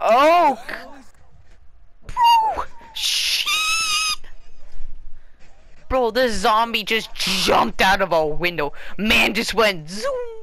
Oh! Bro! Shit! Bro, this zombie just jumped out of a window. Man just went zoom!